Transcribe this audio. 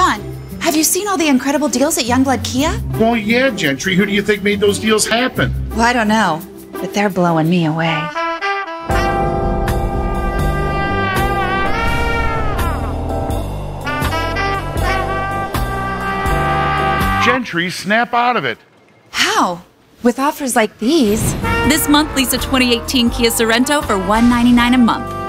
John, have you seen all the incredible deals at Youngblood Kia? Well, yeah, Gentry. Who do you think made those deals happen? Well, I don't know, but they're blowing me away. Gentry, snap out of it. How? With offers like these? This month, lease a 2018 Kia Sorento for $199 a month.